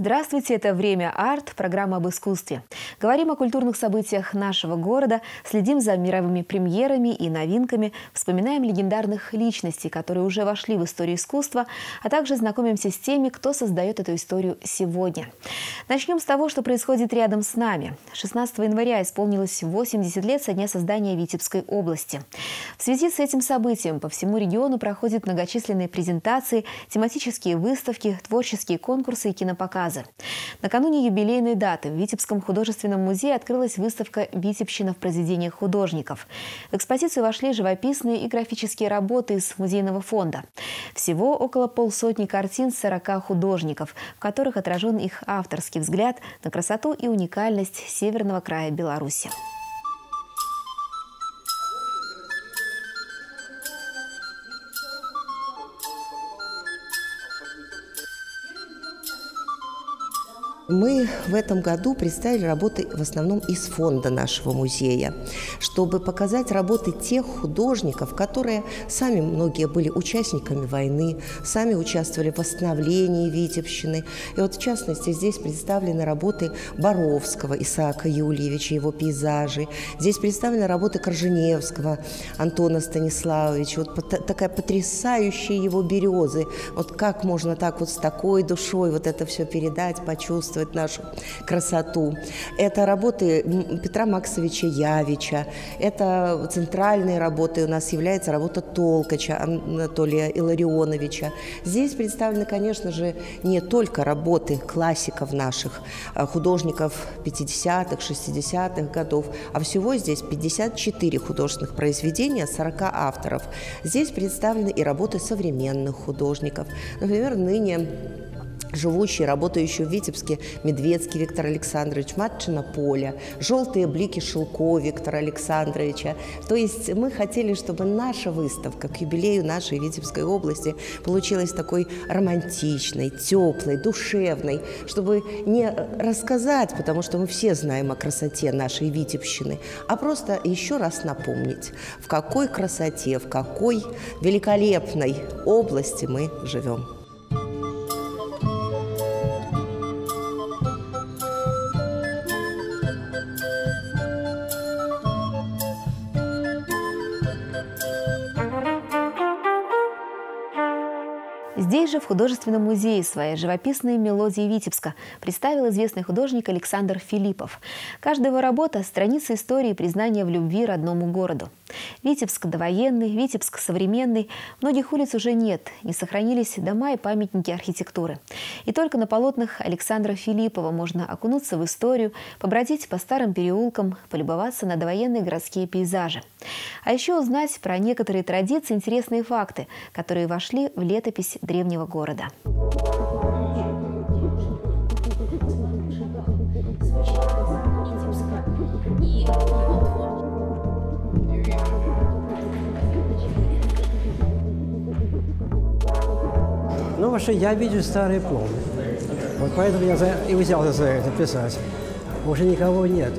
Здравствуйте, это «Время арт», программа об искусстве. Говорим о культурных событиях нашего города, следим за мировыми премьерами и новинками, вспоминаем легендарных личностей, которые уже вошли в историю искусства, а также знакомимся с теми, кто создает эту историю сегодня. Начнем с того, что происходит рядом с нами. 16 января исполнилось 80 лет со дня создания Витебской области. В связи с этим событием по всему региону проходят многочисленные презентации, тематические выставки, творческие конкурсы и кинопоказы рассказы. Накануне юбилейной даты в Витебском художественном музее открылась выставка «Витебщина в произведениях художников». В экспозицию вошли живописные и графические работы из музейного фонда. Всего около полсотни картин 40 художников, в которых отражен их авторский взгляд на красоту и уникальность северного края Беларуси. Мы в этом году представили работы в основном из фонда нашего музея, чтобы показать работы тех художников, которые сами многие были участниками войны, сами участвовали в восстановлении Витебщины. И вот в частности здесь представлены работы Боровского Исаака Юльевича, его пейзажи. Здесь представлены работы Корженевского Антона Станиславовича. Вот такая потрясающая его березы. Вот как можно так вот с такой душой вот это все передать, почувствовать чувствовать нашу красоту. Это работы Петра Максовича Явича, это центральные работы у нас является работа Толкача Анатолия Илларионовича. Здесь представлены, конечно же, не только работы классиков наших, а художников 50-х, 60-х годов, а всего здесь 54 художественных произведения 40 авторов. Здесь представлены и работы современных художников. Например, ныне живущий, работающий в Витебске Медведский Виктор Александрович, Матчина Поля, «Желтые блики Шелко» Виктора Александровича. То есть мы хотели, чтобы наша выставка к юбилею нашей Витебской области получилась такой романтичной, теплой, душевной, чтобы не рассказать, потому что мы все знаем о красоте нашей Витебщины, а просто еще раз напомнить, в какой красоте, в какой великолепной области мы живем. Здесь же, в художественном музее, свои живописные мелодии Витебска представил известный художник Александр Филиппов. Каждая его работа – страница истории признания в любви родному городу. Витебск довоенный, Витебск современный. Многих улиц уже нет, не сохранились дома и памятники архитектуры. И только на полотнах Александра Филиппова можно окунуться в историю, побродить по старым переулкам, полюбоваться на довоенные городские пейзажи. А еще узнать про некоторые традиции, интересные факты, которые вошли в летопись древнего города. Ну, вообще, я видел старый план. Вот поэтому я за, и взялся за это писать. Уже никого нет,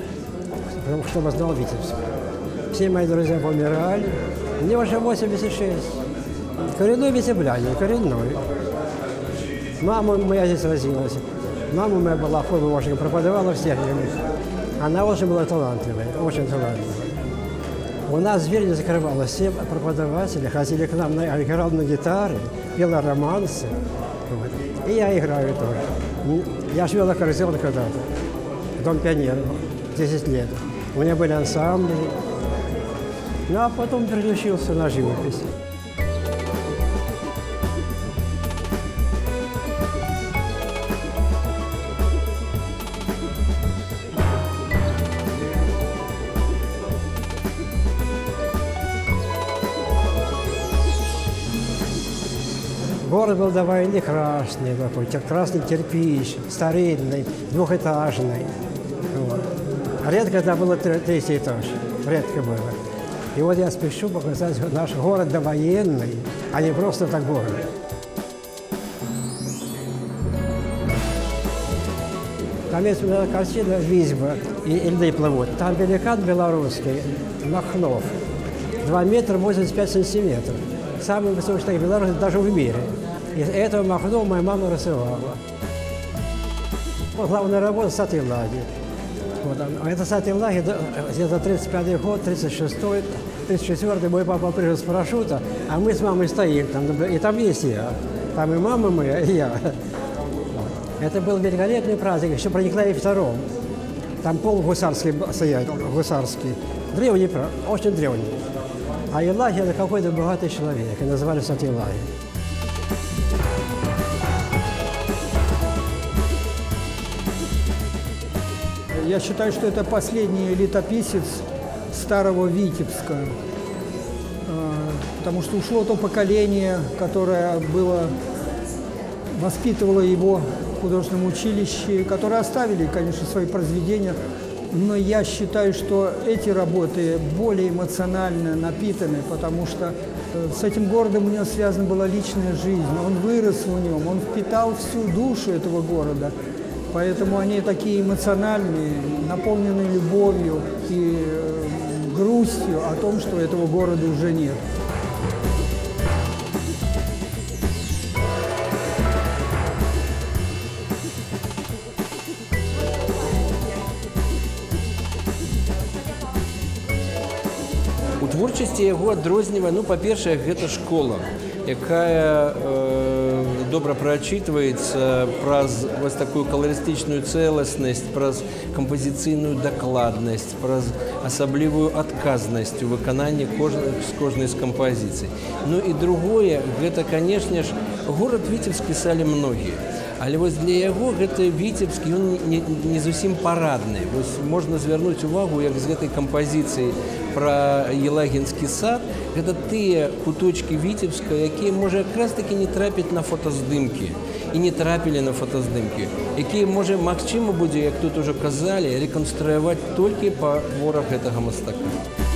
чтобы знал Витебск. Все мои друзья помирали. Мне уже 86. Коренной витеблянин, коренной. Мама моя здесь родилась. Мама моя была формовошником, преподавала в Стерлингах. Она очень была талантливая, очень талантливая. У нас дверь не закрывалась. Все преподаватели ходили к нам, на, играл на гитаре, пела романсы. Вот. И я играю тоже. Я жил на корзон когда-то, Дом пионеров, 10 лет. У меня были ансамбли. Ну, а потом переключился на живопись. Был до войны красный такой, красный кирпич, старинный, двухэтажный. Вот. Редко это было третий этаж, редко было. И вот я спешу показать наш город довоенный, а не просто так город. Там есть картина «Визьба» и «Льды плывут». Там великан белорусский, Махнов, 2 метра 85 сантиметров. Самый высокий человек Беларуси даже в мире. Из этого Махнова моя мама рисовала. главная работа Сатилаги. Вот, а это Сатилаги, где-то 35-й год, 36-й, 34-й, мой папа прыгал с парашюта, а мы с мамой стоим там, и там есть я. Там и мама моя, и я. Это был великолепный праздник, еще при Николае II. Там пол гусарский стоят, гусарский. Древний, очень древний. А Илахи – это какой-то богатый человек, и называли Сатилахи. Я считаю, что это последний летописец старого Витебска, а, потому что ушло то поколение, которое было, воспитывало его в художественном училище, которые оставили, конечно, свои произведения, но я считаю, что эти работы более эмоционально напитаны, потому что э, с этим городом у него связана была личная жизнь, он вырос в нем, он впитал всю душу этого города – Поэтому они такие эмоциональные, наполненные любовью и э, грустью о том, что этого города уже нет. У творчасці яго адрознівае ну па-першае гэта школа якая э, добра прачытваецца праз вось такую каларыстычную цэласнасць праз кампазіцыйную дакладнасць праз асаблівую адказнасць у выкананні кожнай з кожнай з кампазіцый ну і другое гэта канешне ж горад віцебск пісалі многія Але вось для яго гэты віцебскі ён не, не зусім парадны вось можна звярнуць увагу як з гэтай кампазіцыі пра елагінскі сад гэта тыя куточки віцебска якія можа якраз таки не трапіць на фотаздымкі і не трапілі на фотаздымкі якія можа магчыма будзе як тут ужо казалі рэканструяваць толькі па творах гэтага мастака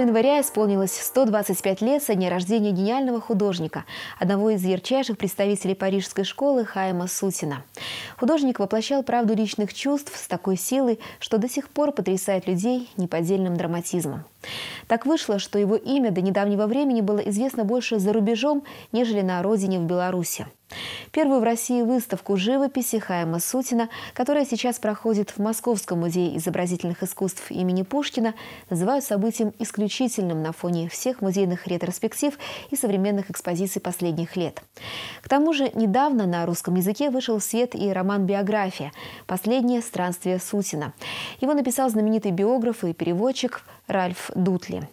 Января исполнилось 125 лет со дня рождения гениального художника, одного из ярчайших представителей парижской школы Хайма Сутина. Художник воплощал правду личных чувств с такой силой, что до сих пор потрясает людей неподдельным драматизмом. Так вышло, что его имя до недавнего времени было известно больше за рубежом, нежели на родине в Беларуси. Первую в России выставку живописи Хайма Сутина, которая сейчас проходит в Московском музее изобразительных искусств имени Пушкина, называют событием исключительным на фоне всех музейных ретроспектив и современных экспозиций последних лет. К тому же недавно на русском языке вышел в свет и роман «Биография. Последнее странствие Сутина». Его написал знаменитый биограф и переводчик Ральф Дутли.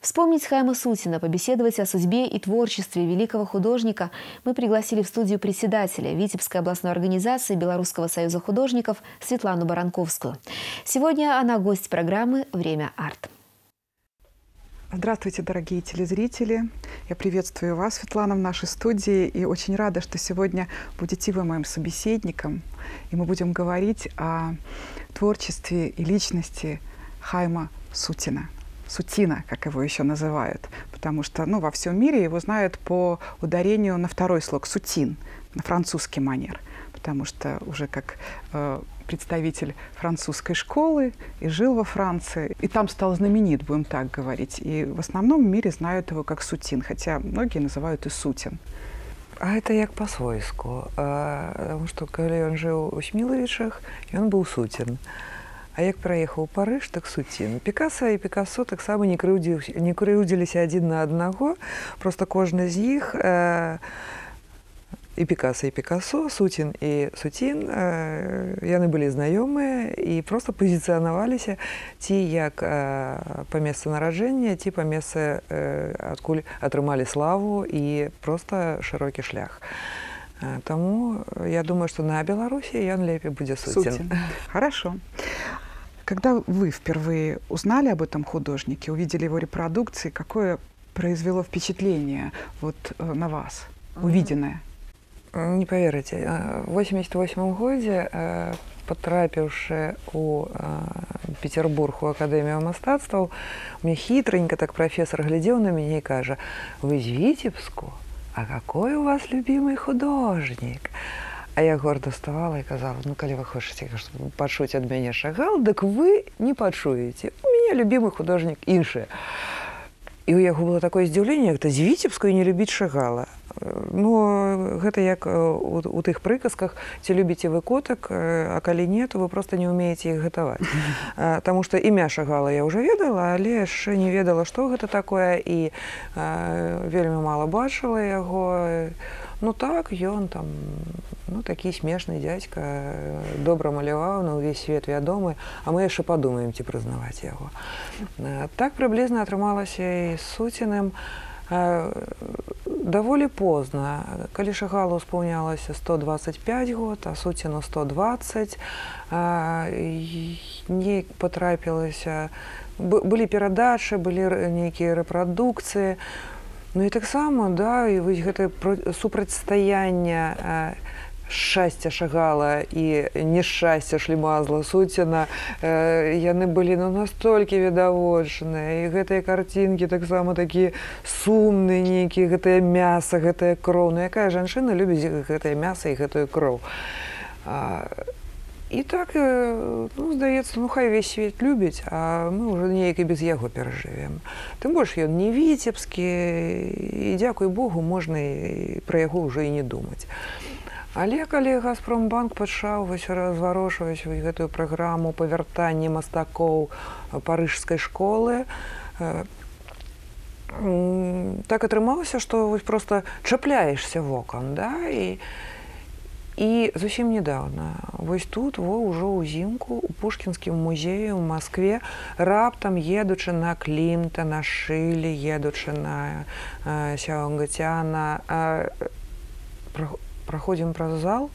Вспомнить Хайма Сутина, побеседовать о судьбе и творчестве великого художника мы пригласили в студию председателя Витебской областной организации Белорусского союза художников Светлану Баранковскую. Сегодня она гость программы «Время арт». Здравствуйте, дорогие телезрители. Я приветствую вас, Светлана, в нашей студии. И очень рада, что сегодня будете вы моим собеседником. И мы будем говорить о творчестве и личности Хайма Сутина. Сутина, как его еще называют, потому что ну, во всем мире его знают по ударению на второй слог «сутин», на французский манер, потому что уже как э, представитель французской школы и жил во Франции, и там стал знаменит, будем так говорить. И в основном в мире знают его как Сутин, хотя многие называют и Сутин. А это як по-свойску, а, потому что когда он жил у Смиловичах, и он был Сутин. А як праехаў парыж так суцін пікаса і пікасо таксама не крыўдзі не крыўдзіліся адзін на аднаго просто кожны з іх э, і пікаса і пікасо суцін і суцін э, яны былі знаёмыя і просто пазіцыянаваліся ці як э, па месцы нараджэння ці па месцы э, адкуль атрымалі славу і просто шырокі шлях э, Таму я думаю, што на Беларусі ён лепей будзе суцін. Хорошо. Когда вы впервые узнали об этом художнике, увидели его репродукции, какое произвело впечатление вот э, на вас, увиденное? Не поверите, в 88 годзе э, потрапіўшы у э, Петербург у акадэмію мастацтваў мне хітренько так профессор глядзеў на мяне і кажа вы з віцебску а какой у вас любимый художник А Я горда ставала і казала ну калі вы хочаце пачуць ад мяне шагал дык вы не пачуеце у мяне любімы художнік іншы і ў яго было такое здзіўленне гэта з віцебскую не любіць шагала. Ну гэта як у, у тых прыказках ці любіце вы котак а калі не то вы просто не умееце іх гатаваць Таму што імя шагала я ўжо ведала але яшчэ не ведала што гэта такое. І а, вельмі мала бачыла яго ну так ён там ну такі смешны дзядзька добра маляваў на ўвесь свет вядомы а мы яшчэ падумаем ці прызнаваць яго так прыблізна атрымалася і суціным а даволі позна калі шагалу спаўнялася 125 год а суціну 120 не потрапілася былі перадачы былі нейкія рэпрадукцыі ну і таксама да і вось гэта супрацьстаяння шчасця шагала і няшчасця шлімазла суціна э, яны былі ну настолькі відавочныя і гэтыя карцінкі таксама такі сумны нейкі гэтае мяса гэтая кроў ну якая жанчына любіць гэтае мяса і гэтую кроў а, і так ну, здаецца ну хай увесь свет любіць а мы ўжо неяк і без яго перажывем тым больш ён не віцебскі і дзякуй богу можна пра яго ўжо і не думаць Але калі газпромбанк пачаў вось разварочваць гэтую праграму павяртання мастакоў парыжскай школы, так атрымалася, што вось проста чапляешся вокам да? і, і зусім недавно. Вось тут во ўжо ўзімку у пушкінскім музеі ў Маскве раптам едучы на клімта на шылі едучы на сяонгацяна праходзім праз зал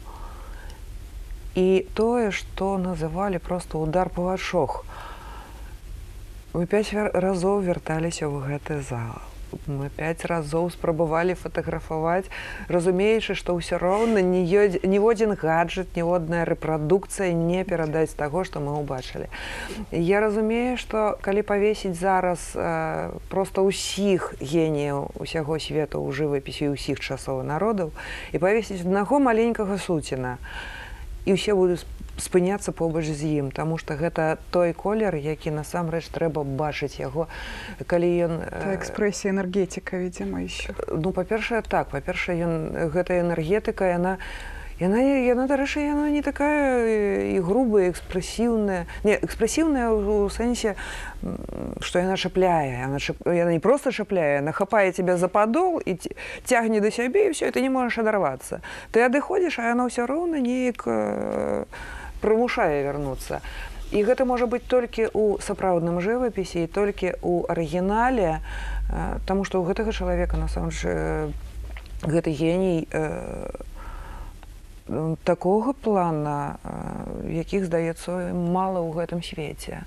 і тое што называлі просто удар павачох мы пяць разоў вярталіся ў гэты зал мы пять разоў спрабавалі фатаграфаваць разумеючы што ўсё роўна ніводзін гаджет ніводная рэпрадукцыя не перадаць таго што мы ўбачылі. Я разумею што калі павесіць зараз э, просто ўсіх геніяў усяго свету ў жывапісе ўсіх часоў народаў і павесіць аднаго маленькага суціна і ўсе будуць спыняцца побач з ім Таму што гэта той колер які насамрэч трэба бачыць яго калі ён экспрэсія энергетика видимо еще ну па-першае так па-першае ён гэта энергетыка яна яна яна дарэчы яна не такая і грубая экспрэсіўная не экспрэсіўная ў сэнсе што яна шапляе яна, яна не просто шапляе нахапае тебя за падол і цягне да сябе і все это не можаш адарвацца ты адыходзіш а яна ўсё роўна неяк э прымушае вярнуцца. І гэта можа быць толькі ў сапраўдным жывапісе і толькі ў арыгінале, Таму што ў гэтага чалавека насамрэч гэты геній такога плана, якіх здаецца мала ў гэтым свеце.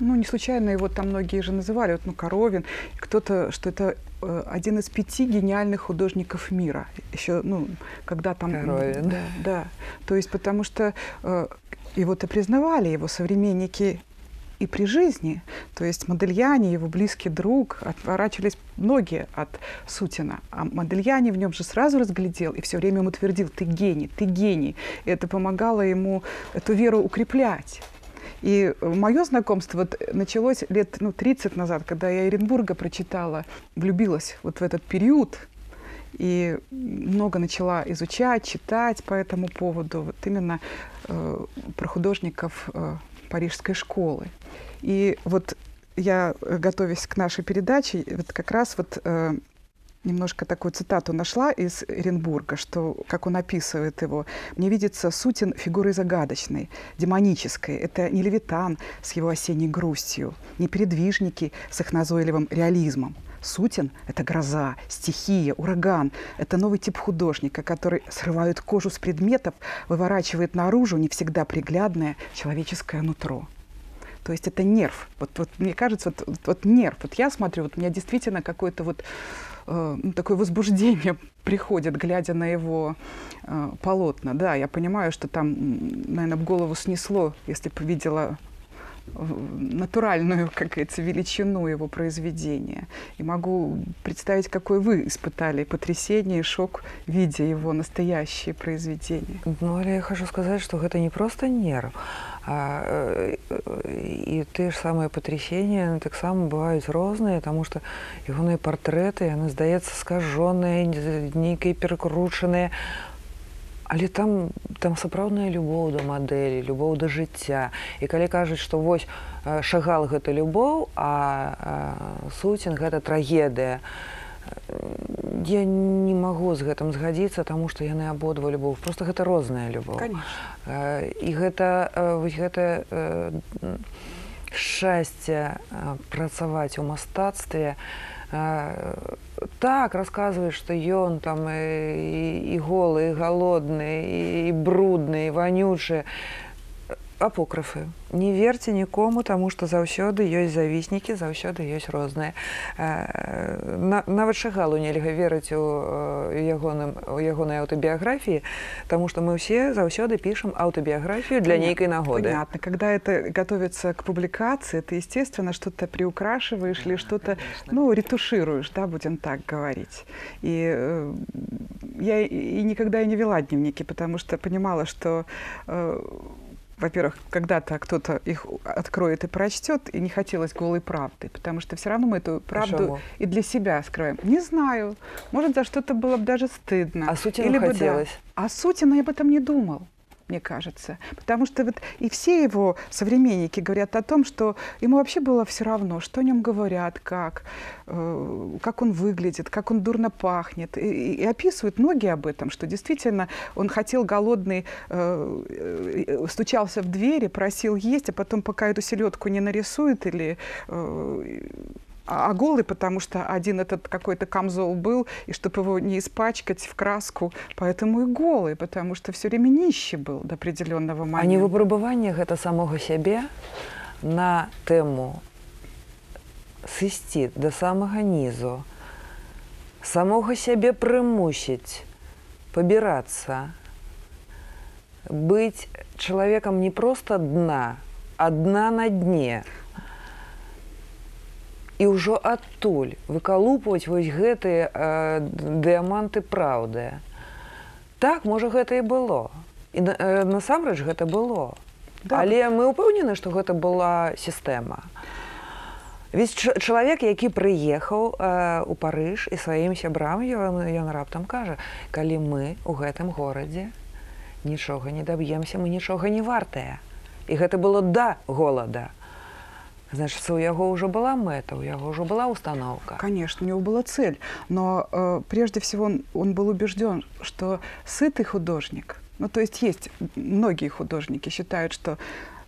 Ну, не случайно его там многие же называли, вот, ну, Коровин, кто-то, что это э, один из пяти гениальных художников мира. Еще, ну, когда там... Коровин. Да, да. То есть, потому что э, его-то признавали его современники и при жизни. То есть Модельяне, его близкий друг, отворачивались многие от Сутина. А Модельяне в нем же сразу разглядел и все время ему твердил, ты гений, ты гений. И это помогало ему эту веру укреплять. И мое знакомство вот началось лет ну, 30 назад, когда я Оренбурга прочитала, влюбилась вот в этот период, и много начала изучать, читать по этому поводу, вот именно э, про художников э, парижской школы. И вот я, готовясь к нашей передаче, вот как раз вот э, немножко такую цитату нашла из Оренбурга, что, как он описывает его, «Мне видится Сутин фигурой загадочной, демонической. Это не Левитан с его осенней грустью, не передвижники с их назойливым реализмом. Сутин — это гроза, стихия, ураган. Это новый тип художника, который срывает кожу с предметов, выворачивает наружу не всегда приглядное человеческое нутро. То есть это нерв. Вот, вот мне кажется, вот, вот, вот нерв. Вот я смотрю, вот у меня действительно какой-то вот э, ну, такое возбуждение приходит, глядя на его э, полотна. Да, я понимаю, что там, наверное, голову снесло, если бы видела натуральную, как говорится, величину его произведения. И могу представить, какой вы испытали потрясение и шок, видя его настоящее произведение. Ну, але я хочу сказать, что это не просто нерв, а, і те ж самае патрясенне таксама бываюць розныя, таму што ягоныя партрэты яны здаецца скажоныя, нейкай перакручаныя. Але там там сапраўдная любоў да мадэлі, любоў да жыцця. І калі кажуць, што вось шагал гэта любоў, а суцін гэта трагедыя. Я не магу з гэтым згадзіцца, таму што яны абодва любоў. просто гэта розная любоў. І гэта вось гэта шчасце працаваць у мастацтве, так расказваюць што ён там і, і голы і галодны і брудны і ванючы апокрыфы не верьте нікому тому что заўсёды ёсць завіснікі заўсёды ёсць розныя нават шагалу нельга верыць у ягоным у ягонай аўтабіяграфіі тому что мы все заўсёды пишем аўтабіяграфію для нейкай нагоды понятно когда это готовится к публикации ты естественно что-то приукрашиваешь или что-то ну ретушируешь да будем так говорить и э, я и никогда и не вела дневники потому что понимала что э, во-первых, когда-то кто-то их откроет и прочтет, и не хотелось голой правды, потому что все равно мы эту правду Почему? и для себя скроем. Не знаю, может, за что-то было бы даже стыдно. А Сутину хотелось? Да. А Сутина я об этом не думал мне кажется. Потому что вот и все его современники говорят о том, что ему вообще было все равно, что о нем говорят, как, э, как он выглядит, как он дурно пахнет. И, и описывают многие об этом, что действительно он хотел голодный, э, э, стучался в двери, просил есть, а потом пока эту селедку не нарисует или э, а, а голый, потому что один этот какой-то камзол был, и чтобы его не испачкать в краску, поэтому и голый, потому что все время нищий был до определенного момента. А не выпробование это самого себе на тему сысці до самого низу, самого себе прымусіць побираться, быть человеком не просто дна, а дна на дне – і ўжо адтуль выкалупваць вось гэтыя э, дыаманты праўды. Так можа гэта і было. І э, насамрэч гэта было. Да. Але мы ўпэўнены, што гэта была сістэма. Весь чалавек, які прыехаў э, у Парыж і сваім сябрам ён, ён раптам кажа, калі мы ў гэтым горадзе нічога не даб'емся, мы нічога не вартыя. І гэта было да голада. Значит, у него уже была мета, у него уже была установка. Конечно, у него была цель. Но э, прежде всего он, он был убежден, что сытый художник, ну то есть есть многие художники считают, что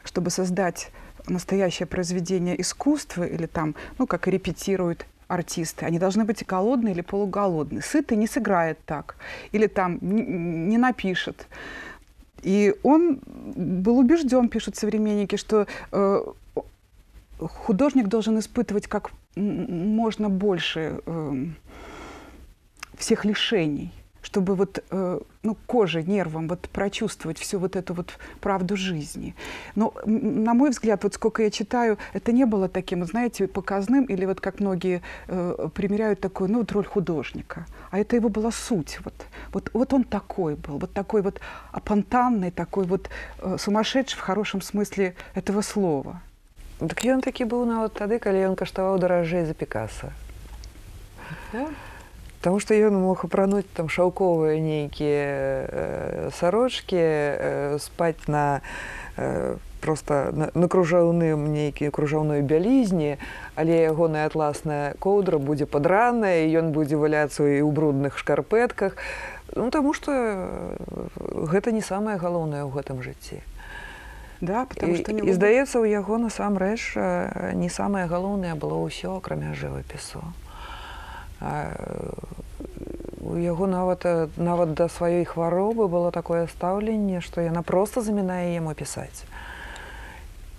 чтобы создать настоящее произведение искусства или там, ну как и репетируют артисты, они должны быть голодные или полуголодные. Сытый не сыграет так или там не напишет. И он был убежден, пишут современники, что э, художник должен испытывать как можно больше э, всех лишений, чтобы вот э, ну, кожей, нервом вот прочувствовать всю вот эту вот правду жизни. Но, на мой взгляд, вот сколько я читаю, это не было таким, знаете, показным, или вот как многие э, примеряют такую, ну, вот роль художника. А это его была суть. Вот, вот, вот он такой был, вот такой вот апонтанный, такой вот э, сумасшедший в хорошем смысле этого слова. Так ён такі быў нават тады, калі ён каштаваў даражэй за пікаса. Да? Таму што ён мог апрануць там шаўковыя нейкія э, сарочкі, э, спаць на э, просто на, на кружаўным нейкі кружаўной бялізні, але ягоная атласная коўдра будзе падраная, ён будзе валяцца і ў брудных шкарпэтках. Ну, Таму што гэта не самае галоўнае ў гэтым жыцці. Да, потому што і здаецца, у яго насамрэч не самае галоўнае было ўсё акрамя жывапісу. У яго нават нават да сваёй хваробы было такое стаўленне, што яна проста замінае яму пісаць.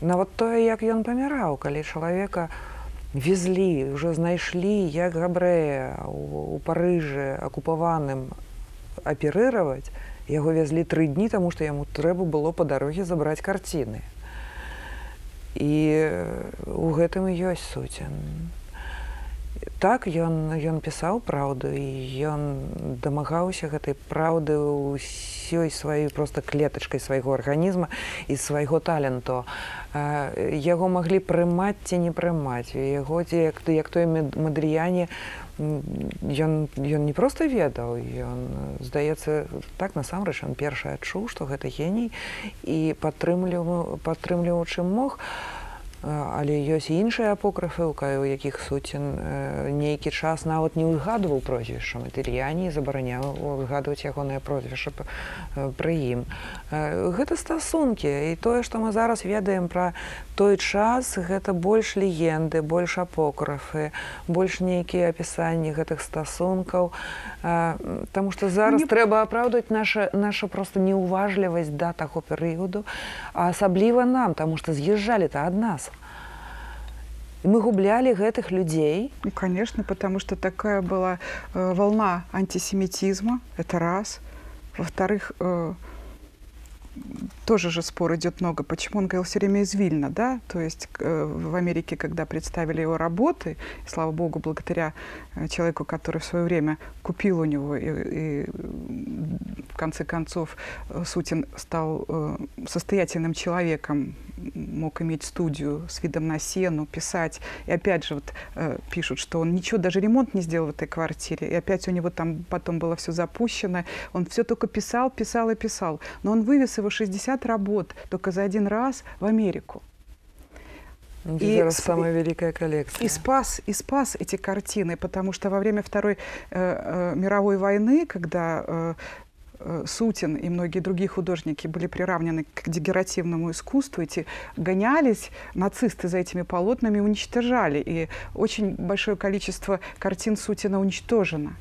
Нават тое, як ён паміраў, калі чалавека везлі, ўжо знайшлі як габрэя у, у парыжы акупаваным аперыраваць, яго вязлі тры дні, таму што яму трэба было па дароге забраць карціны. і у гэтым і ёсць суцін так ён ён пісаў праўду і ён дамагаўся гэтай праўды ўсёй сваёй просто клетачкай свайго арганізма і свайго таленту. Яго маглі прымаць ці не прымаць. Яго ці як ты як той мадрыяне ён ён не проста ведаў ён здаецца так насамрэч ён першы адчуў што гэта геній і падтрымліваў падтрымліваючы мог. а але ёсць іншыя апокрафы у якіх суцін нейкі час нават не ўзгадваў прозвішча матэрыяне забараняў узгадваць ягонае прозвішча пры ім. Гэта стасункі і тое што мы зараз ведаем пра той час гэта больш легенды больш апокрафы больш нейкія апісанні гэтых стасункаў. Таму што зараз не... трэба апраўдаць наша наша проста неуважлівасць да таго перыяду асабліва нам таму што з'язджалі то ад нас И мы губляли гэтых людей. Ну, конечно, потому что такая была э, волна антисемитизма, это раз. Во-вторых, э, тоже же спор идет много, почему он говорил все время из Вильна, да, то есть э, в Америке, когда представили его работы, слава богу, благодаря э, человеку, который в свое время купил у него, и, и в конце концов э, Сутин стал э, состоятельным человеком, мог иметь студию с видом на сену, писать. И опять же вот э, пишут, что он ничего, даже ремонт не сделал в этой квартире. И опять у него там потом было все запущено. Он все только писал, писал и писал. Но он вывез его 60 работ только за один раз в Америку. Ну, и раз самая великая коллекция. И спас, и спас эти картины, потому что во время Второй э, э, мировой войны, когда Э, Сутин и многие другие художники были приравнены к дегеративному искусству, эти гонялись, нацисты за этими полотнами уничтожали, и очень большое количество картин Сутина уничтожено.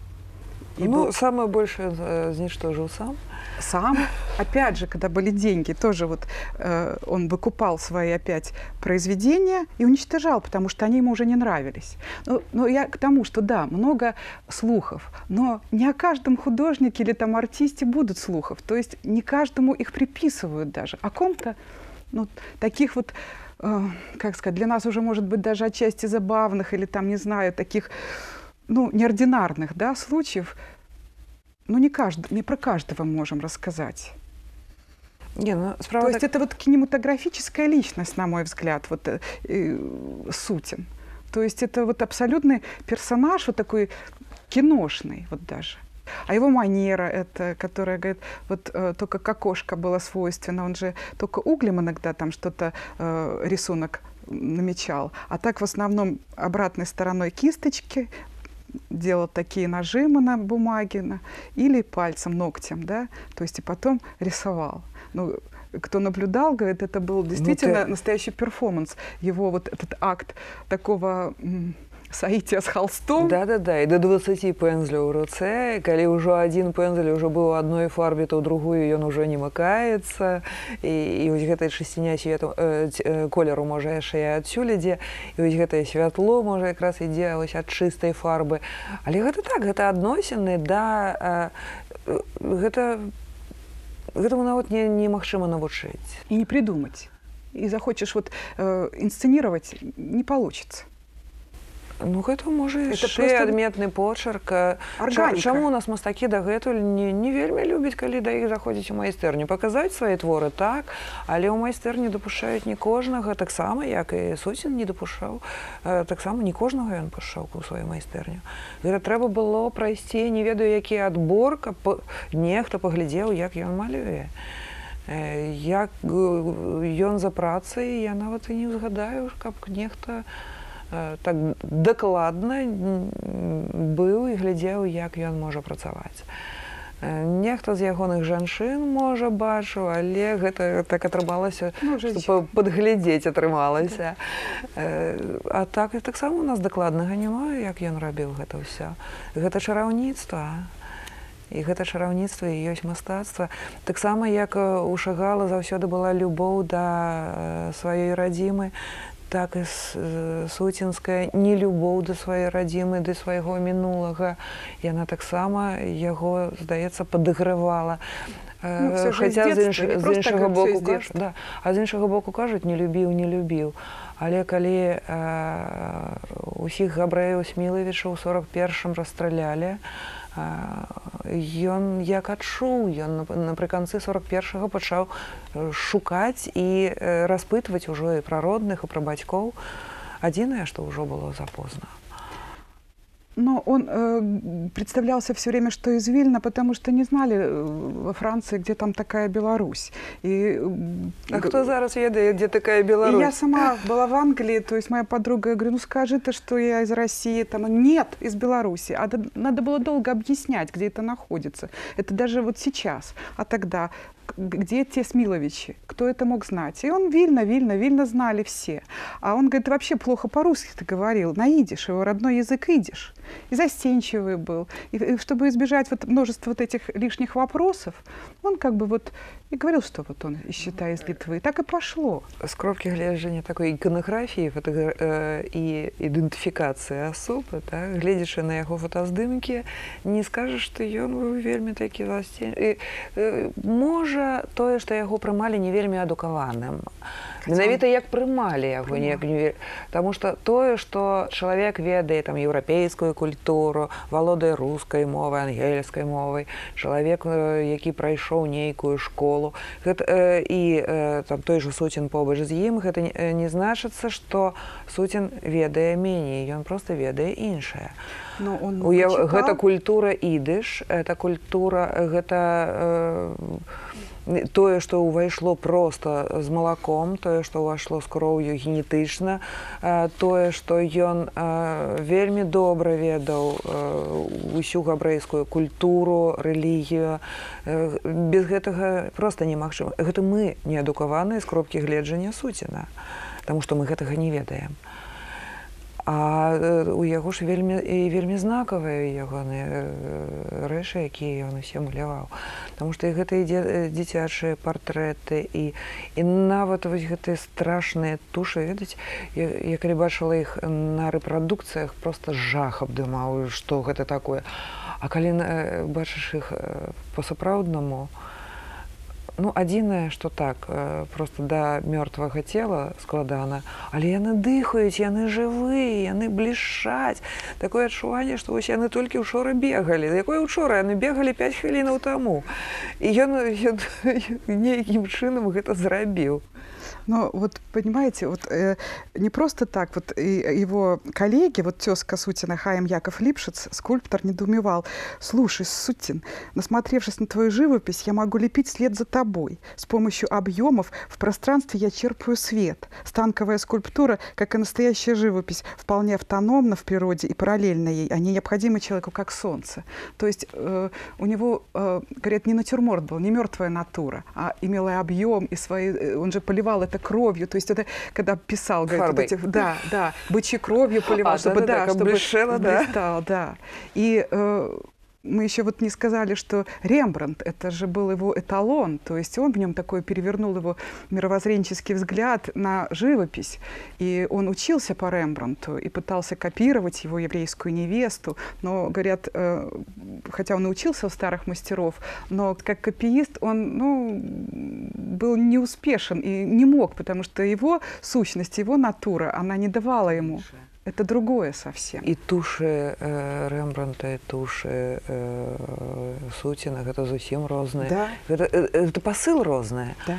И ну, был... самое большее э, уничтожил сам сам. Опять же, когда были деньги, тоже вот э, он выкупал свои опять произведения и уничтожал, потому что они ему уже не нравились. Но, но я к тому, что да, много слухов, но не о каждом художнике или там артисте будут слухов. То есть не каждому их приписывают даже. О ком-то, ну, таких вот э, как сказать, для нас уже может быть даже отчасти забавных или там, не знаю, таких, ну, неординарных, да, случаев, ну не, каждый, не про каждого можем рассказать. Не, ну, справа То так... есть это вот кинематографическая личность, на мой взгляд, вот э, э, Сутин. То есть это вот абсолютный персонаж, вот такой киношный вот даже. А его манера, это, которая, говорит, вот э, только как окошко было свойственно, он же только углем иногда там что-то, э, рисунок намечал. А так в основном обратной стороной кисточки, делал такие нажимы на бумаге на, или пальцем, ногтем, да, то есть и потом рисовал. Ну, кто наблюдал, говорит, это был ну, действительно ну, ты... настоящий перформанс. Его вот этот акт такого саіце з холстом да да да і до 20 пензляў у руцэ калі ўжо адзін пензель ужо быў адной фарбе то ў другую ён ужо не макаецца і, і вось гэтай шасціня свету э, э, колеру можа яшчэ я адсюль ідзе і вось гэтае святло можа якраз ідзе вось ад чыстай фарбы але гэта так гэта адносіны да э, гэта гэтаму нават не немагчыма навучыць і не придумаць і захочаш вот э, інсцэніраваць не получится Ну гэта можа яшчэ просто... адметны почерк. Чаму у нас мастакі дагэтуль не, не вельмі любяць калі да іх заходзіць у майстэрню? Паказаць свае творы так але ў майстэрні дапушаюць не кожнага таксама як і суцін не дапушаў. Таксама не кожнага ён пашоў у сваю майстэрню. Гэта трэба было прайсці не ведаю які адбор каб нехта паглядзеў як ён малюе. Як ён за працай я нават і не ўзгадаю каб нехта не Э, так дакладна быў і глядзеў як ён можа працаваць. Нехта з ягоных жанчын можа бачыў але гэта так атрымалася падглядзець атрымалася. Э, а так і таксама у нас дакладнага няма як ён рабіў гэта ўсё. Гэта чараўніцтва. І гэта чараўніцтва і ёсць мастацтва. Таксама як у шагала заўсёды была любоў да сваёй радзімы так і суцінская нелюбоў да сваёй радзімы да свайго мінулага яна таксама яго здаецца падыгрывала Ну, всё же Хаця з іншага так, всё боку дзецтва. да. а з іншага боку кажуць не любіў не любіў але калі э, усіх габрэяў смілавіча ў 41 расстралялі ён як адчуў ён напрыканцы 41 пачаў э, шукаць і э, распытваць ужо і пра родных і пра бацькоў. Адзінае што ўжо было запозна Но он э, представлялся все время, что из Вильна, потому что не знали э, во Франции, где там такая Беларусь. И, А хто зараз ведае дзе такая и Беларусь я сама была в Англии, то есть моя подруга, я говорю, ну скажи ты, что я из России. Там, нет, из Беларуси. А надо было долго объяснять, где это находится. Это даже вот сейчас. А тогда где те Смиловичи? Кто это мог знать? И он Вильно, Вильно, Вильно знали все. А он говорит, ты вообще плохо по-русски ты говорил, на идиш, его родной язык идиш. И застенчивый был. И, и чтобы избежать вот множества вот этих лишних вопросов, он как бы вот и говорил, что вот он, считай, из Литвы. И так и пошло. з кропкі гледжання такой іканаграфіі фотогра... э, і ідэнтыфікацыі асобы так? гледзячы на яго фотаздымкі не скажаш што ён быў вельмі такі засцень і, э, можа тое што яго прымалі не вельмі адукаваным менавіта як прымалі яго неяк не ве- Таму што тое што чалавек ведае там еўрапейскую культуру валодае рускай мовай ангельскай мовай чалавек э, які прайшоў нейкую школу гэта, э, і э, там той же суцін побач з ім гэта не, э, не значыцца што суцін ведае меней ён просто ведае іншае. Но он У гэта культура ідыш это культура гэта э, тое што ўвайшло просто з малаком тое што ўвайшло з кроўю генетычна э, тое што ён э, вельмі добра ведаў э, усю габрэйскую культуру рэлігію. Без гэтага просто немагчыма. Гэта мы неадукаваныя з кропкі гледжання суціна Таму што мы гэтага не ведаем. А у яго ж вельмі і вельмі знакавыя ягоныя э, рэчы, якія ён усе маляваў. Таму што і гэтыя дзе- дзіцячыя партрэты і, і нават вось гэтыя страшныя тушы ведаць, я, я калі бачыла іх на рэпрадукцыях просто жах абдымаў, што гэта такое. А калі э, бачыш іх э, па-сапраўднаму, Ну, адзінае, што так э, просто да мёртвага цела складана, але яны дыхаюць, яны жывыя, яны блішаць. Такое адчуванне, што вось яны толькі учора бегалі. Якое учора яны бегалі 5 хвілінаў таму. І ён, ён нейкім чынам гэта зрабіў. Но вот понимаете, вот э, не просто так, вот и его коллеги, вот тезка Сутина Хаим Яков Липшиц, скульптор, недоумевал, слушай, Сутин, насмотревшись на твою живопись, я могу лепить след за тобой. С помощью объемов в пространстве я черпаю свет. Станковая скульптура, как и настоящая живопись, вполне автономна в природе и параллельно ей. Они необходимы человеку, как солнце. То есть э, у него, э, говорят, не натюрморт был, не мертвая натура, а имела объем, и свои, э, он же поливал это кровью. То есть это, когда писал, говорит, вот эти, да, да, бычьей кровью поливал, А, чтобы, да-да-да, да, как чтобы блестело, да. да. И э, мы еще вот не сказали, что Рембрандт, это же был его эталон, то есть он в нем такой перевернул его мировоззренческий взгляд на живопись, и он учился по Рембрандту и пытался копировать его еврейскую невесту, но, говорят, э, хотя он и учился у старых мастеров, но как копиист он, ну, был неуспешен и не мог, потому что его сущность, его натура, она не давала ему. Это другое совсем. І тушы э, Рэмбранта і тушы э, суціна гэта зусім розныя. Да. Гэта, э, это пасыл розныя. Да.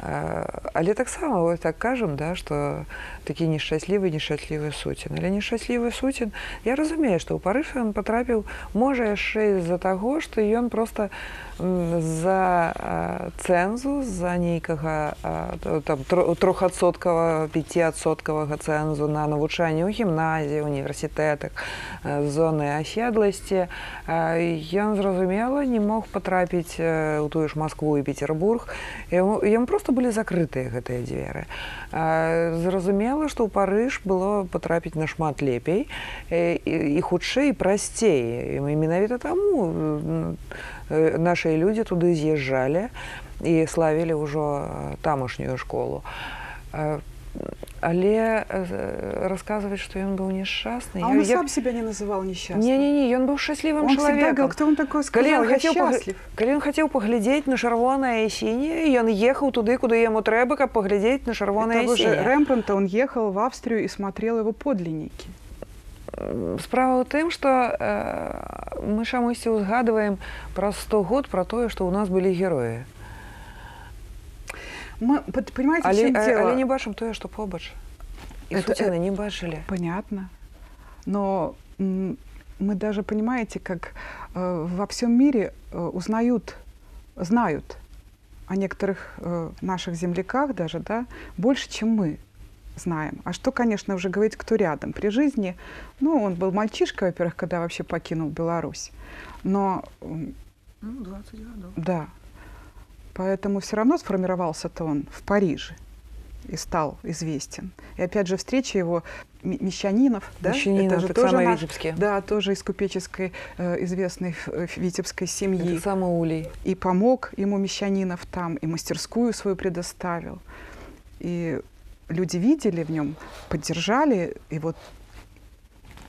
Але таксама вось так кажам, да, што такі нешчаслівы нешчаслівы суцін. Але нешчаслівы суцін я разумею, што ў Парыж ён патрапіў можа яшчэ з-за таго, што ён проста за цэнзу за нейкага там трохадсоткава пяціадсоткавага цэнзу на навучанне ў гімназіі універсітэтах зоны аседласці ён зразумела не мог патрапіць у тую ж Маскву і Петербург Яму- ім просто былі закрытыя гэтыя дзверы зразумела што ў Парыж было патрапіць нашмат лепей э, і хутчэй прасцей І менавіта таму э, нашыя людзі туды з'язджалі і славілі ўжо тамашнюю школу. Э, але э, рассказывать что ён быў несчастны а он я... сам себя не называл несчастным не не не ён быў шчаслівым чалавекам кто он такой сказал, калі хацеў счастлив калі ён хацеў паглядзець на чырвонае і сіняе ён ехаў туды куды яму трэба каб паглядзець на чырвонае рэмпранта он ехал в австрию и смотрел его подлинники справа ў тым што э, мы чамусьці ўзгадваем праз 100 год пра тое што ў нас былі героі мы понимаете але, але не бачым тое што побач это, это не бачылі понятно но мы даже понимаете как э, во всем мире э, узнают знают о некоторых э, наших земляках даже да больше чем мы знаем. А что, конечно, уже говорить, кто рядом. При жизни, ну, он был мальчишка, во-первых, когда вообще покинул Беларусь. Но... Ну, 20 годов. Да. Поэтому все равно сформировался-то он в Париже и стал известен. И опять же встреча его мещанинов, да, это же тоже наш, да, тоже из купеческой э, известной э, витебской семьи. Это самый улей. И помог ему мещанинов там, и мастерскую свою предоставил. И люди видели в нем, поддержали, и вот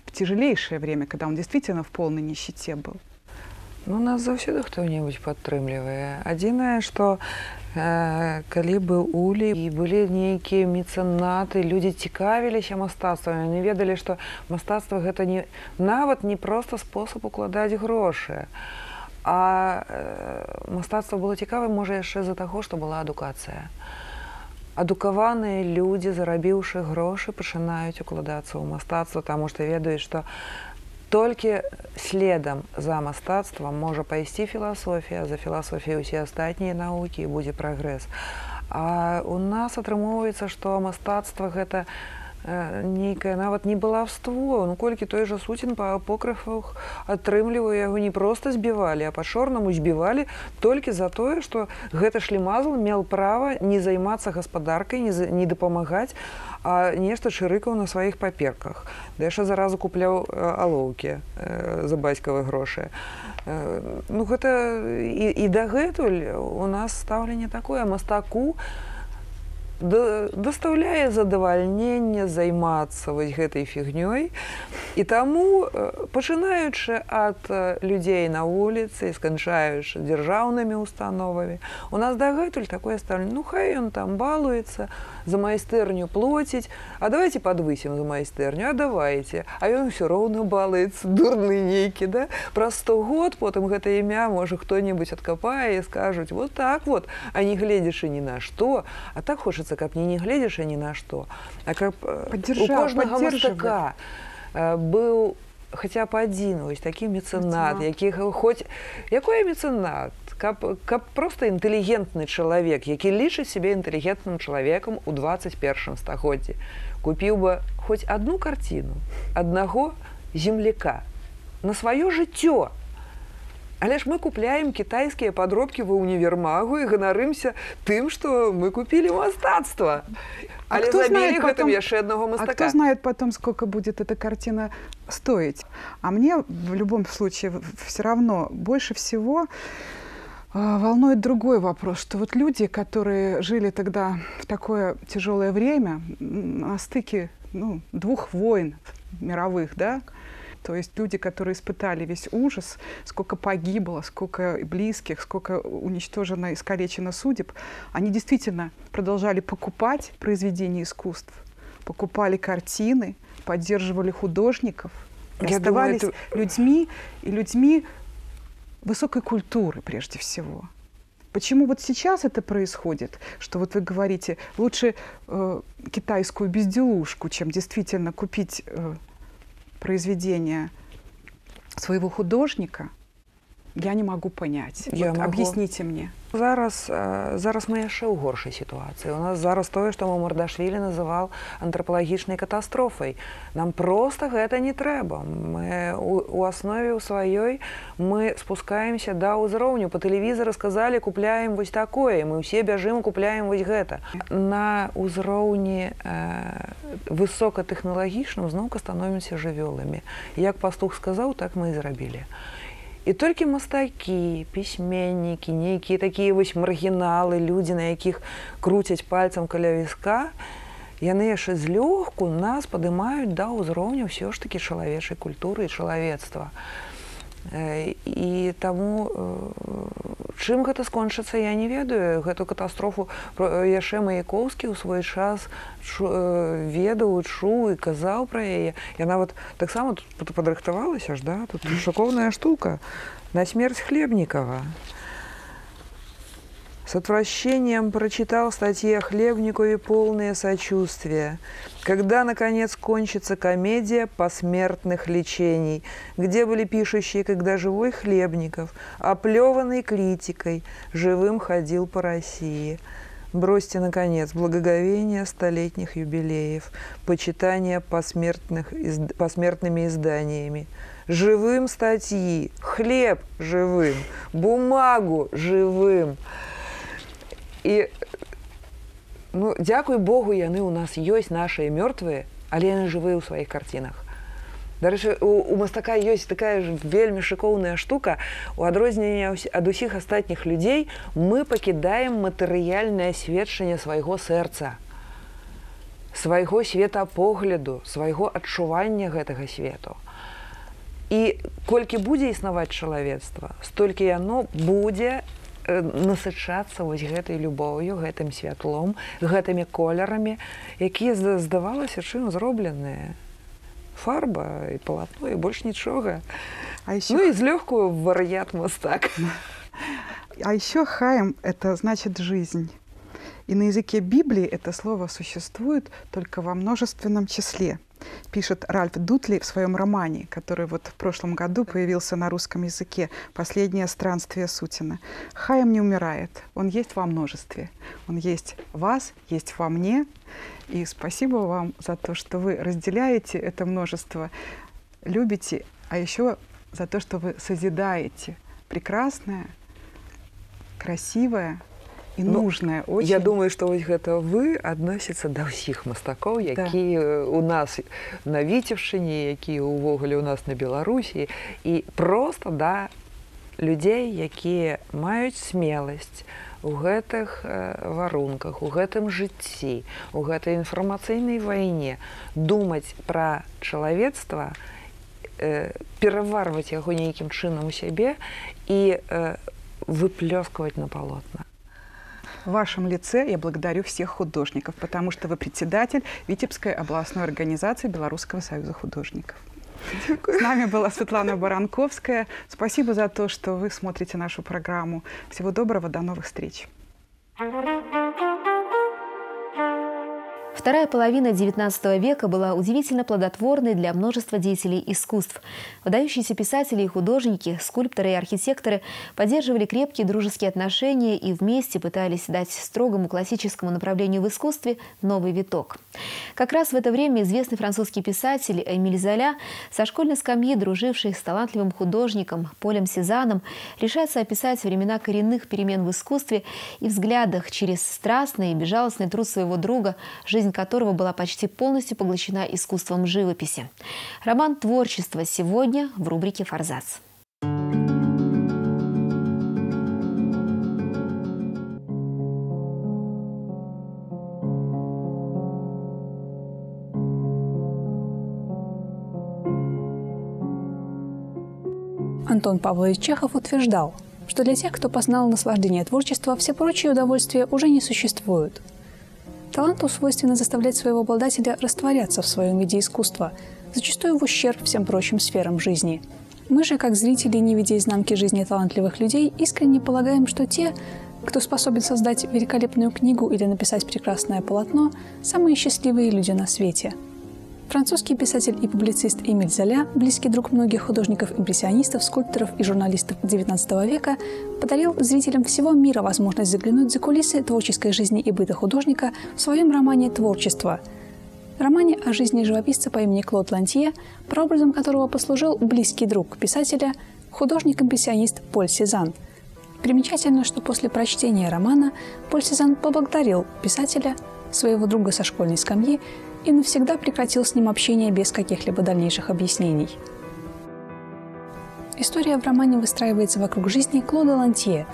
в тяжелейшее время, когда он действительно в полной нищете был. Ну, нас заўсёды хто-небудзь падтрымлівае. Адзінае, што э, калі быў улі і былі нейкія мецэнаты, людзі цікавіліся мастацтвам, яны ведалі, што мастацтва гэта не, нават не проста спосаб укладаць грошы. А э, мастацтва было цікавым можа яшчэ з-за таго, што была адукацыя адукаваныя людзі зарабіўшы грошы пачынаюць укладацца ў мастацтва таму што ведаюць што толькі следам за мастацтвам можа пайсці філасофія за філасофіяй усе астатнія навукі і будзе прагрэс а у нас атрымоўваецца што мастацтва гэта не нейкае нават не балаўство ну колькі той жа суцін па апокрыфах атрымліваю яго не проста збівалі а па-чорнаму збівалі толькі за тое што гэта шлемазл меў права не займацца гаспадаркай не, не дапамагаць а нешта чырыкаў на сваіх паперках. Да яшчэ заразу купляў э, алоўкі э, за бацькавы грошы. Ну гэта і, і дагэтуль у нас стаўленне такое. Мастаку на даставляе задавальненне займацца вось гэтай фігнёй. І таму пачынаючы ад людзей на вуліцы сканчаючы дзяржаўнымі установамі у нас дагэтуль такое сталі ну хай ён там балуецца за майстэрню плоціць а давайте подвысім за майстэрню а давайте а ён ўсё роўна балаецца дурны нейкі да праз 100 год потым гэта імя можа хто-небудзь адкапае і скажуць вот так вот а не гледзячы ні на што а так хочацца хочется, каб не не гледзяш ні на што а каб у кожнага мастака быў хаця б адзін вось такі мецэнат які хоць якое мецэнат каб каб просто інтэлігентны чалавек які лічыць сябе інтэлігентным чалавекам у 21 стагоддзі купіў бы хоць одну карціну аднаго земляка на сваё жыццё Але ж мы купляем кітайскія падробкі ва універмагу і ганарымся тым, што мы купілі мастацтва. А Але кто знает потом, яшчэ аднаго мастака. А кто знает потом, сколько будет эта картина стоить? А мне в любом случае все равно больше всего волнует другой вопрос, что вот люди, которые жили тогда в такое тяжелое время, на стыке ну, двух войн мировых, да, то есть люди, которые испытали весь ужас, сколько погибло, сколько близких, сколько уничтожено, искалечено судеб, они действительно продолжали покупать произведения искусств, покупали картины, поддерживали художников, Я оставались думаю, это... людьми и людьми высокой культуры прежде всего. Почему вот сейчас это происходит, что вот вы говорите, лучше э, китайскую безделушку, чем действительно купить э, произведение своего художника, я не могу понять. Я вот могу. Объясните мне. Зараз зараз мы яшчэ ў горшай сітуацыі. У нас зараз тое, што мардашвілі называў антрапалагічнай катастрофай. Нам проста гэта не трэба. Мы у, у аснове ў сваёй мы спускаемся да ўзроўню. Па тэлевізары сказалі, купляем вось такое. Мы ўсе бяжым, купляем вось гэта. На ўзроўні э, высокатэхналагічным зноўка становімся жывёламі. Як пастух сказаў, так мы і зрабілі. І толькі мастакі, пісьменнікі, нейкія такія вось маргіналы, людзі, на якіх круцяць пальцам каля віска, яны яшчэ злёгку нас падымаюць да ўзроўню ўсё ж такі чалавечай культуры і чалавецтва. І таму чым гэта скончыцца, я не ведаю гэту катастрофу яшчэ маяковскі ў свой час ведаў, чуў і казаў пра яе. Я нават таксама тут падрыхтавалася ж да тут шакоўная штука на смерць хлебнікава. С отвращением прочитал в статье Хлебникове полное сочувствие. Когда, наконец, кончится комедия посмертных лечений, где были пишущие, когда живой Хлебников, оплеванный критикой, живым ходил по России. Бросьте, наконец, благоговение столетних юбилеев, почитание посмертных, изд... посмертными изданиями. Живым статьи, хлеб живым, бумагу живым – і ну, дзякуй Богу яны ў нас ёсць нашыя мёртвыя але яны жывыя ў сваіх карцінах дарэчы у, у мастака ёсць такая ж вельмі шыкоўная штука. У адрозненне ад усіх астатніх людзей мы пакідаем матэрыяльнае сведчанне свайго сэрца свайго светапогляду свайго адчування гэтага свету. І колькі будзе існаваць чалавецтва столькі яно будзе насычацца вось гэтай любоўю гэтым святлом гэтымі колерамі якія здавалася чым зробленыя фарба і палатно і больш нічога а еще ну, і злёгкую вар'ят мастак а еще хаем это значит жизнь и на языке библии это слово существует только во множественном числе пишет Ральф Дутли в своем романе, который вот в прошлом году появился на русском языке «Последнее странствие Сутина». Хаем не умирает, он есть во множестве. Он есть вас, есть во мне. И спасибо вам за то, что вы разделяете это множество, любите, а еще за то, что вы созидаете прекрасное, красивое, і ну, нужная очень. я думаю что вось гэта вы адносіцца да ўсіх мастакоў які да. у нас на віцевшыне які увогуле у нас на беларусі і просто да людзей якія маюць смеласць у гэтых варунках у гэтым жыцці у гэтай інфармацыйнай вайне думаць пра чалавецтва пераварваць яго нейкім чынам у сябе і выплёскаваць на палотна В вашем лице я благодарю всех художников, потому что вы председатель Витебской областной организации Белорусского союза художников. С нами была Светлана Баранковская. Спасибо за то, что вы смотрите нашу программу. Всего доброго, до новых встреч. Вторая половина XIX века была удивительно плодотворной для множества деятелей искусств. Выдающиеся писатели и художники, скульпторы и архитекторы поддерживали крепкие дружеские отношения и вместе пытались дать строгому классическому направлению в искусстве новый виток. Как раз в это время известный французский писатель Эмиль Золя, со школьной скамьи друживший с талантливым художником Полем Сезаном, решается описать времена коренных перемен в искусстве и взглядах через страстный и безжалостный труд своего друга, жизнь жизнь которого была почти полностью поглощена искусством живописи. Роман «Творчество» сегодня в рубрике «Форзац». Антон Павлович Чехов утверждал, что для тех, кто познал наслаждение творчества, все прочие удовольствия уже не существуют – Таланту свойственно заставлять своего обладателя растворяться в своем виде искусства, зачастую в ущерб всем прочим сферам жизни. Мы же, как зрители, не видя изнанки жизни талантливых людей, искренне полагаем, что те, кто способен создать великолепную книгу или написать прекрасное полотно, самые счастливые люди на свете – Французский писатель и публицист Эмиль Золя, близкий друг многих художников-импрессионистов, скульпторов и журналистов XIX века, подарил зрителям всего мира возможность заглянуть за кулисы творческой жизни и быта художника в своем романе «Творчество», романе о жизни живописца по имени Клод Лантье, прообразом которого послужил близкий друг писателя, художник-импрессионист Поль Сезанн. Примечательно, что после прочтения романа Поль Сезанн поблагодарил писателя, своего друга со школьной скамьи, и навсегда прекратил с ним общение без каких-либо дальнейших объяснений. История в романе выстраивается вокруг жизни Клода Лантье,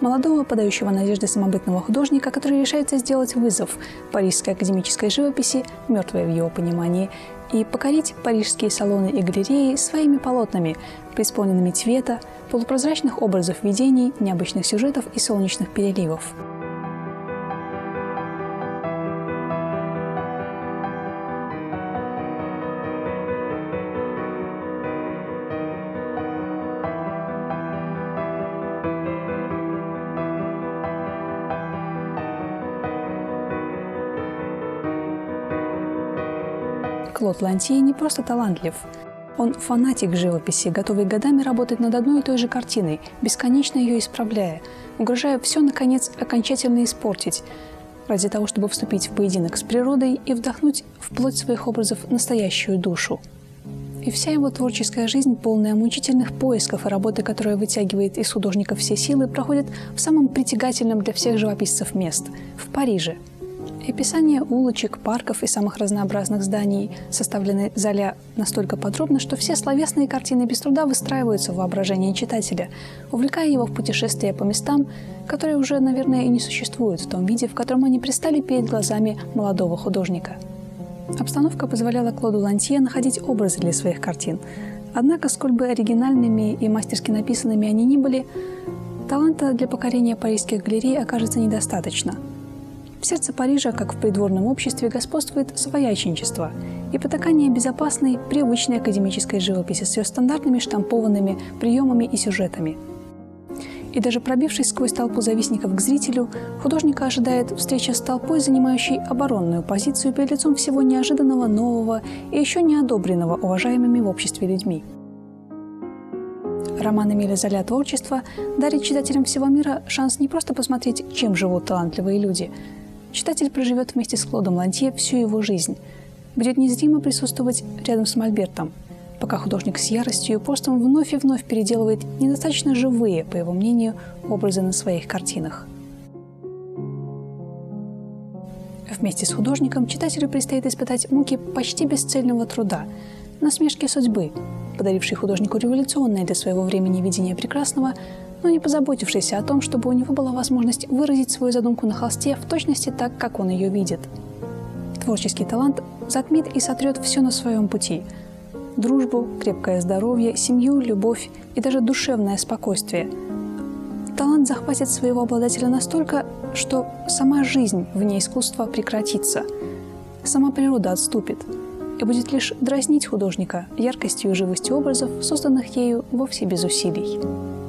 молодого, подающего надежды самобытного художника, который решается сделать вызов парижской академической живописи, мертвой в его понимании, и покорить парижские салоны и галереи своими полотнами, преисполненными цвета, полупрозрачных образов видений, необычных сюжетов и солнечных переливов. Клод Лантье не просто талантлив. Он фанатик живописи, готовый годами работать над одной и той же картиной, бесконечно ее исправляя, угрожая все, наконец, окончательно испортить, ради того, чтобы вступить в поединок с природой и вдохнуть в плоть своих образов настоящую душу. И вся его творческая жизнь, полная мучительных поисков и работы, которая вытягивает из художника все силы, проходит в самом притягательном для всех живописцев мест – в Париже – Описание улочек, парков и самых разнообразных зданий составлены Золя настолько подробно, что все словесные картины без труда выстраиваются в воображении читателя, увлекая его в путешествия по местам, которые уже, наверное, и не существуют в том виде, в котором они пристали перед глазами молодого художника. Обстановка позволяла Клоду Лантье находить образы для своих картин. Однако, сколь бы оригинальными и мастерски написанными они ни были, таланта для покорения парижских галерей окажется недостаточно – в сердце Парижа, как в придворном обществе, господствует свояченчество и потакание безопасной, привычной академической живописи с ее стандартными штампованными приемами и сюжетами. И даже пробившись сквозь толпу завистников к зрителю, художника ожидает встреча с толпой, занимающей оборонную позицию перед лицом всего неожиданного, нового и еще не одобренного уважаемыми в обществе людьми. Роман Эмиля Золя «Творчество» дарит читателям всего мира шанс не просто посмотреть, чем живут талантливые люди – Читатель проживет вместе с Клодом Лантье всю его жизнь, будет незримо присутствовать рядом с Мольбертом, пока художник с яростью и постом вновь и вновь переделывает недостаточно живые, по его мнению, образы на своих картинах. Вместе с художником читателю предстоит испытать муки почти бесцельного труда, насмешки судьбы, подарившей художнику революционное для своего времени видение прекрасного, но не позаботившийся о том, чтобы у него была возможность выразить свою задумку на холсте в точности так, как он ее видит. Творческий талант затмит и сотрет все на своем пути. Дружбу, крепкое здоровье, семью, любовь и даже душевное спокойствие. Талант захватит своего обладателя настолько, что сама жизнь вне искусства прекратится. Сама природа отступит и будет лишь дразнить художника яркостью и живостью образов, созданных ею вовсе без усилий.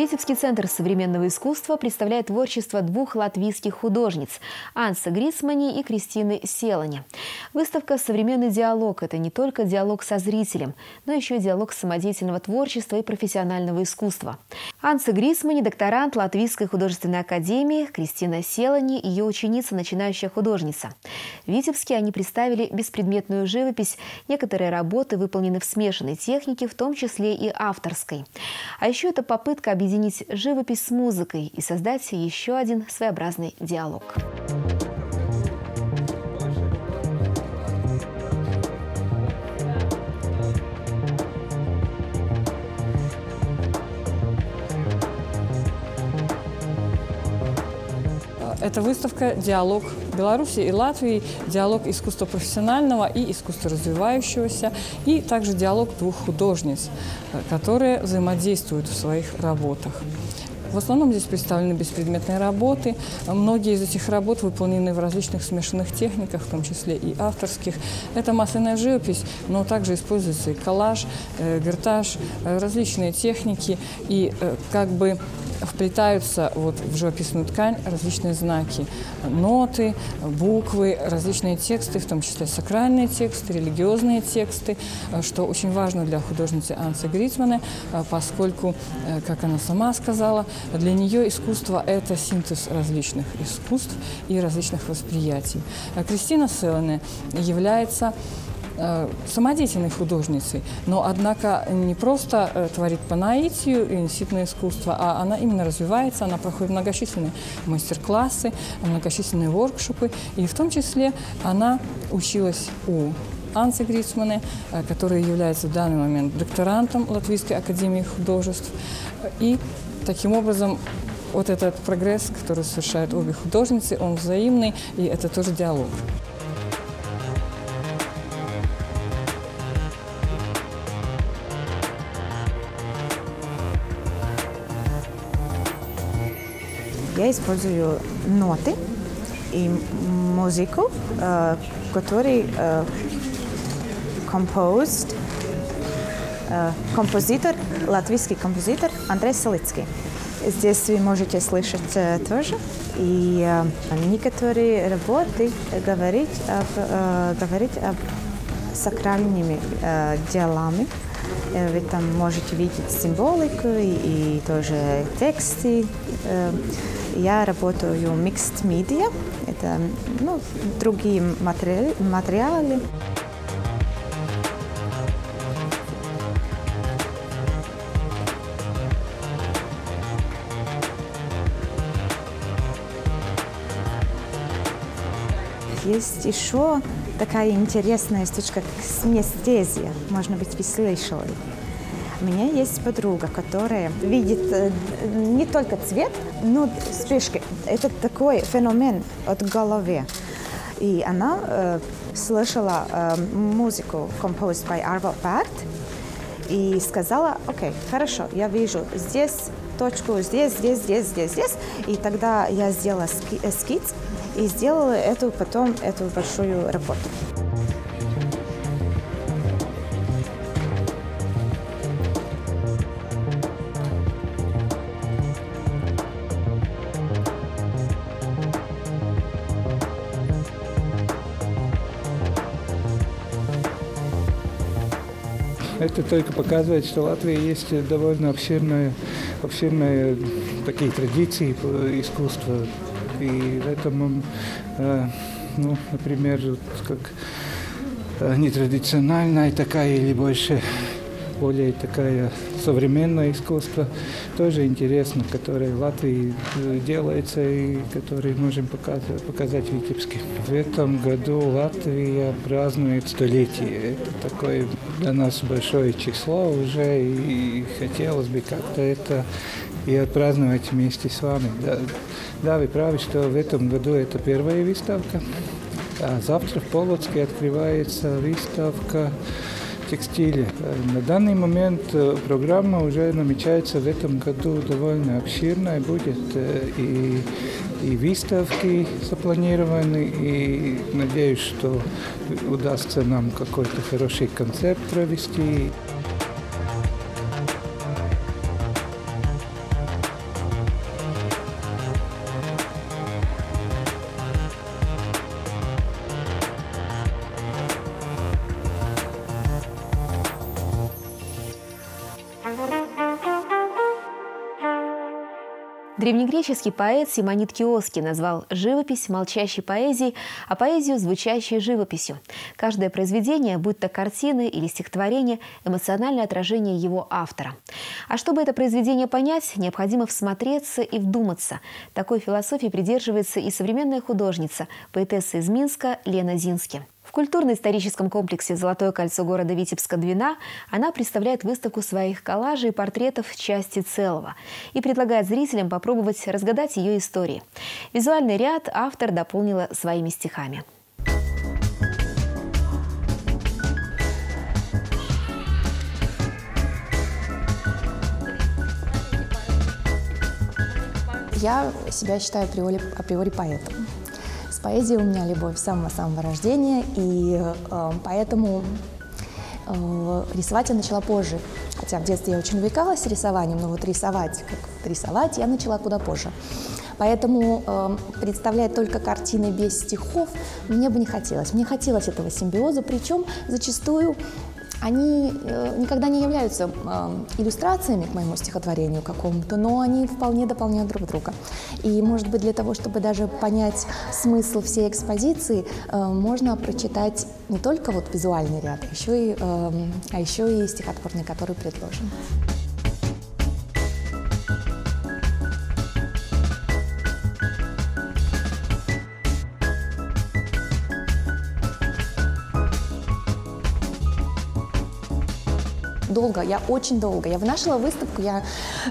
Витебский центр современного искусства представляет творчество двух латвийских художниц – Анса Грисмани и Кристины Селани. Выставка «Современный диалог» – это не только диалог со зрителем, но еще и диалог самодеятельного творчества и профессионального искусства. Анса Грисмани – докторант Латвийской художественной академии, Кристина Селани – ее ученица, начинающая художница. В Витебске они представили беспредметную живопись. Некоторые работы выполнены в смешанной технике, в том числе и авторской. А еще это попытка объединить объединить живопись с музыкой и создать еще один своеобразный диалог. Это выставка «Диалог Беларуси и Латвии», диалог искусства профессионального и искусства развивающегося, и также диалог двух художниц, которые взаимодействуют в своих работах. В основном здесь представлены беспредметные работы. Многие из этих работ выполнены в различных смешанных техниках, в том числе и авторских. Это масляная живопись, но также используется и коллаж, э, гертаж, э, различные техники. И э, как бы вплетаются вот в живописную ткань различные знаки, ноты, буквы, различные тексты, в том числе сакральные тексты, религиозные тексты, что очень важно для художницы Ансы Гритмана, поскольку, э, как она сама сказала, для нее искусство – это синтез различных искусств и различных восприятий. Кристина Селане является э, самодеятельной художницей, но, однако, не просто э, творит по наитию инситное искусство, а она именно развивается, она проходит многочисленные мастер-классы, многочисленные воркшопы, и в том числе она училась у Ансы Грицманы, э, который является в данный момент докторантом Латвийской академии художеств. И таким образом вот этот прогресс, который совершают обе художницы, он взаимный, и это тоже диалог. Я использую ноты и музыку, э, который э, composed, э, композитор, латвийский композитор Андрей Солицкий. Здесь вы можете слышать э, тоже. И э, некоторые работы говорить об, э, говорить об сакральными э, делами. Э, Вы там можете видеть символику и, и тоже тексты. Э, Я работаю mixed media. Это ну, другие матери- материалы. Есть еще такая интересная штучка, как синестезия. Может быть, вы слышали. У меня есть подруга, которая видит э, не только цвет, но вспышки. Это такой феномен от головы. И она э, слышала э, музыку composed by Arvo Pärt и сказала, окей, хорошо, я вижу здесь точку, здесь, здесь, здесь, здесь, здесь. И тогда я сделала ски- эскиз и сделала эту потом эту большую работу. Это только показывает, что в Латвии есть довольно обширные, обширные такие традиции по искусству. И в этом, э, ну, например, как э, нетрадициональная такая или больше более такая современное искусство, тоже интересно, которое в Латвии э, делается и которое можем показать, показать в Витебске. В этом году Латвия празднует столетие. Это такое для нас большое число уже, и хотелось бы как-то это и отпраздновать вместе с вами. Да, да, вы правы, что в этом году это первая выставка. А завтра в Полоцке открывается выставка текстиля. На данный момент э, программа уже намечается в этом году довольно обширная. Будет э, и, и выставки запланированы, и надеюсь, что удастся нам какой-то хороший концерт провести. Древнегреческий поэт Симонид Киоски назвал живопись молчащей поэзией, а поэзию – звучащей живописью. Каждое произведение, будь то картины или стихотворение, эмоциональное отражение его автора. А чтобы это произведение понять, необходимо всмотреться и вдуматься. Такой философии придерживается и современная художница, поэтесса из Минска Лена Зински. В культурно-историческом комплексе «Золотое кольцо» города Витебска-Двина она представляет выставку своих коллажей и портретов части целого и предлагает зрителям попробовать разгадать ее истории. Визуальный ряд автор дополнила своими стихами. Я себя считаю априори, априори поэтом. Поэзией у меня любовь с самого-самого рождения, и э, поэтому э, рисовать я начала позже. Хотя в детстве я очень увлекалась рисованием, но вот рисовать, как рисовать, я начала куда позже. Поэтому э, представлять только картины без стихов мне бы не хотелось. Мне хотелось этого симбиоза, причем зачастую они э, никогда не являются э, иллюстрациями к моему стихотворению какому-то, но они вполне дополняют друг друга. И, может быть, для того, чтобы даже понять смысл всей экспозиции, э, можно прочитать не только вот визуальный ряд, еще и, э, а еще и стихотворный, который предложен. Долго, я очень долго. Я вынашивала выставку, я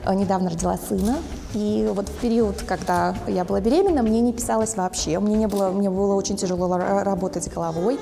э, недавно родила сына, и вот в период, когда я была беременна, мне не писалось вообще, мне, не было, мне было очень тяжело работать головой,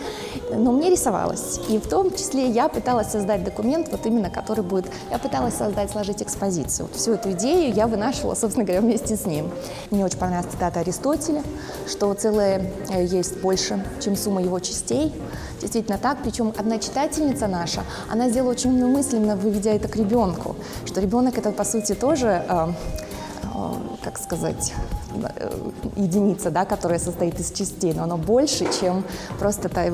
но мне рисовалось. И в том числе я пыталась создать документ, вот именно который будет... Я пыталась создать, сложить экспозицию. Вот всю эту идею я вынашивала, собственно говоря, вместе с ним. Мне очень понравилась цитата Аристотеля, что целое э, есть больше, чем сумма его частей. Действительно так, причем одна читательница наша, она сделала очень умную мысль, выведя это к ребенку, что ребенок это, по сути, тоже э, как сказать, э, единица, да, которая состоит из частей, но оно больше, чем просто та,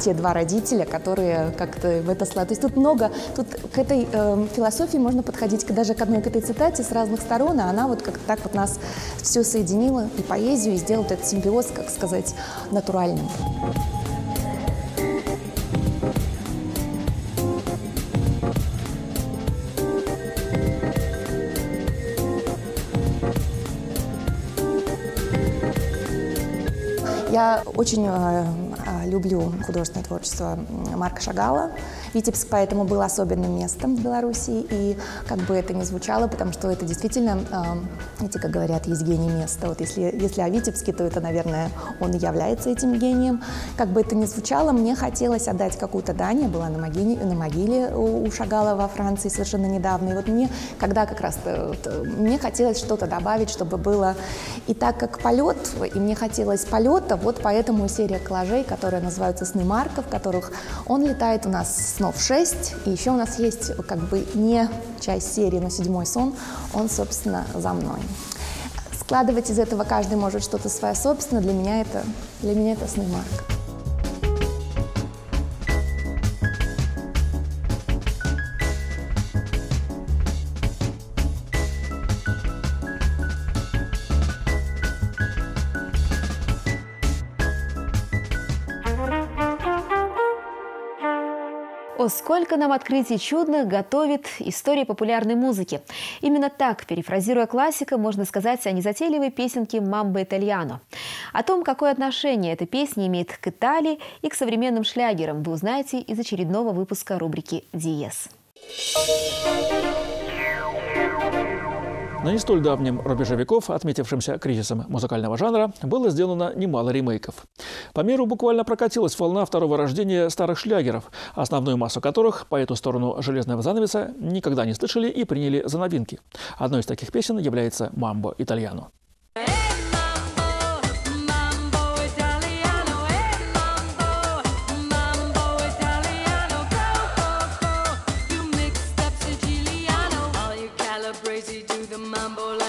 те два родителя, которые как-то в это слова. То есть тут много, тут к этой э, философии можно подходить даже к одной к этой цитате с разных сторон, а она вот как так вот нас все соединила, и поэзию, и сделала этот симбиоз, как сказать, натуральным. Я очень э, э, люблю художественное творчество Марка Шагала. Витебск поэтому был особенным местом в Беларуси, и как бы это ни звучало, потому что это действительно, знаете, как говорят, есть гений места. Вот если, если о Витебске, то это, наверное, он и является этим гением. Как бы это ни звучало, мне хотелось отдать какую-то дань. Я была на могиле, на могиле у Шагала во Франции совершенно недавно. И вот мне, когда как раз вот, мне хотелось что-то добавить, чтобы было... И так как полет, и мне хотелось полета, вот поэтому серия коллажей, которая называется «Сны Марка», в которых он летает у нас с снов 6, и еще у нас есть как бы не часть серии, но седьмой сон, он, собственно, за мной. Складывать из этого каждый может что-то свое собственное, для меня это, для меня это сны Марка. О, сколько нам открытий чудных готовит история популярной музыки. Именно так, перефразируя классика, можно сказать о незатейливой песенке «Мамбо Итальяно». О том, какое отношение эта песня имеет к Италии и к современным шлягерам, вы узнаете из очередного выпуска рубрики «Диез». На не столь давнем рубеже веков, отметившемся кризисом музыкального жанра, было сделано немало ремейков. По миру буквально прокатилась волна второго рождения старых шлягеров, основную массу которых по эту сторону железного занавеса никогда не слышали и приняли за новинки. Одной из таких песен является «Мамбо Итальяно».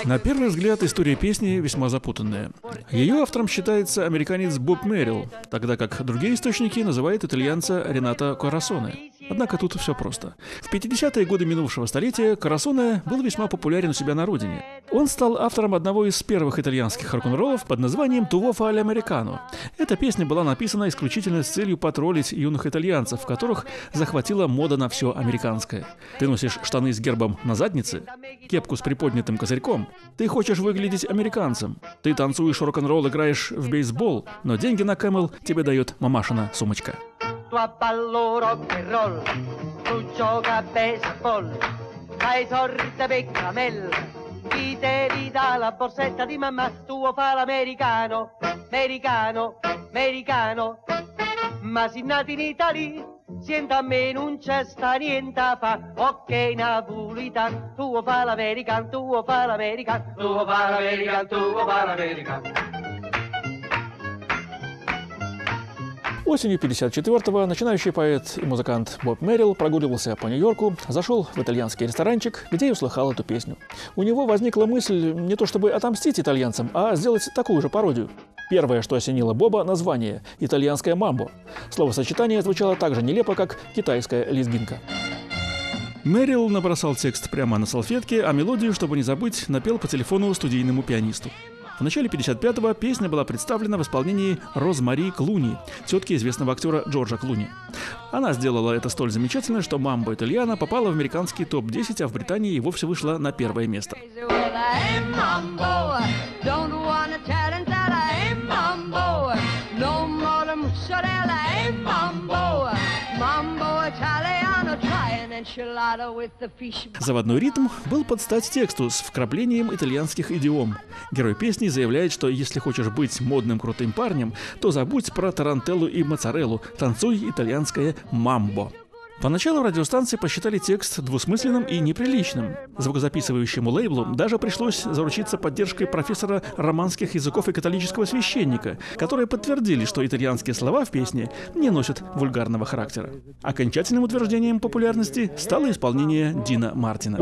На первый взгляд история песни весьма запутанная. Ее автором считается американец Боб Мэрил, тогда как другие источники называют итальянца Рената Корасоне. Однако тут все просто. В 50-е годы минувшего столетия Карасоне был весьма популярен у себя на родине. Он стал автором одного из первых итальянских рок-н-роллов под названием «Туофа аль американо». Эта песня была написана исключительно с целью потроллить юных итальянцев, которых захватила мода на все американское. Ты носишь штаны с гербом на заднице, кепку с приподнятым козырьком. Ты хочешь выглядеть американцем. Ты танцуешь рок-н-ролл, играешь в бейсбол, но деньги на Кэмел тебе дает мамашина сумочка. Tu a ballo rock and roll, tu gioca a baseball, fai sorte per camel, chi te ridà la borsetta di mamma, tuo fa l'americano, americano, americano, ma si nati in Italia, sienta a me non c'è sta niente fa, ok napolitan, tuo fa l'american, tuo fa l'american, tuo fa l'american, tuo fa l'american. Осенью 54-го начинающий поэт и музыкант Боб Мэрил прогуливался по Нью-Йорку, зашел в итальянский ресторанчик, где и услыхал эту песню. У него возникла мысль не то чтобы отомстить итальянцам, а сделать такую же пародию. Первое, что осенило Боба – название – итальянское мамбо. Словосочетание звучало так же нелепо, как китайская лезгинка. Мэрил набросал текст прямо на салфетке, а мелодию, чтобы не забыть, напел по телефону студийному пианисту. В начале 55-го песня была представлена в исполнении Розмари Клуни, тетки известного актера Джорджа Клуни. Она сделала это столь замечательно, что «Мамбо Итальяна» попала в американский топ-10, а в Британии и вовсе вышла на первое место. Заводной ритм был под стать тексту с вкраплением итальянских идиом. Герой песни заявляет, что если хочешь быть модным крутым парнем, то забудь про тарантеллу и моцареллу, танцуй итальянское мамбо. Поначалу радиостанции посчитали текст двусмысленным и неприличным. Звукозаписывающему лейблу даже пришлось заручиться поддержкой профессора романских языков и католического священника, которые подтвердили, что итальянские слова в песне не носят вульгарного характера. Окончательным утверждением популярности стало исполнение Дина Мартина.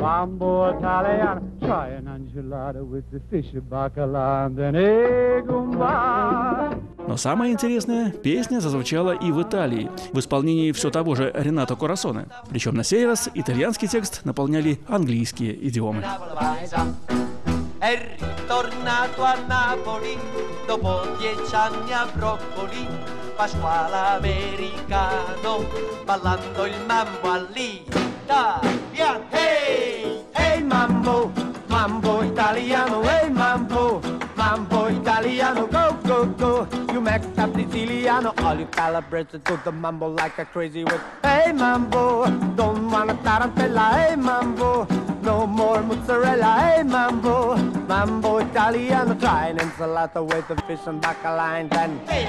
Mambo Italiano, try an enchilada with the fish of bacala an egg Но самое интересное, песня зазвучала и в Италии, в исполнении все того же Ренато Корасоне. Причем на сей раз итальянский текст наполняли английские идиомы. Mambo italiano, hey mambo, mambo italiano, go, go, go. You make up Siciliano, all you calibrated to the mambo like a crazy with. Hey mambo, don't wanna tarantella, hey mambo. No more mozzarella, hey mambo, mambo italiano, try an insalata with the fish and bacala and then. Hey,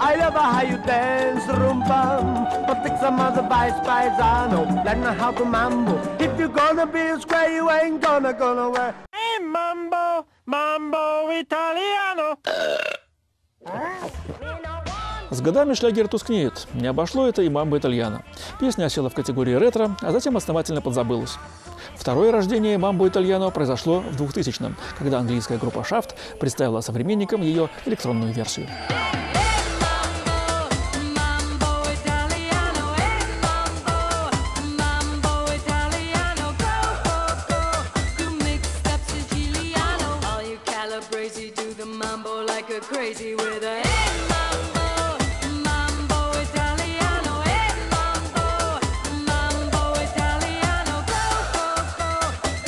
I love how you dance rumba, but take some other bites, paisano. Learn how to mambo. If you're gonna be a square, you ain't gonna gonna wear. Hey, mambo, mambo italiano. С годами шлягер тускнеет. Не обошло это и мамба итальяна. Песня осела в категории ретро, а затем основательно подзабылась. Второе рождение мамбо итальяно произошло в 2000-м, когда английская группа Shaft представила современникам ее электронную версию. Crazy with a mambo, mambo Italiano, mambo, mambo Italiano, go, go, go.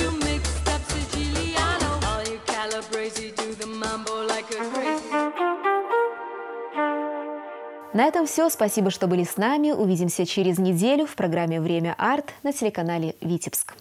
You mixed up Siciliano, all you Calabrese do the mambo like a crazy. На этом все. Спасибо, что были с нами. Увидимся через неделю в программе «Время арт» на телеканале «Витебск».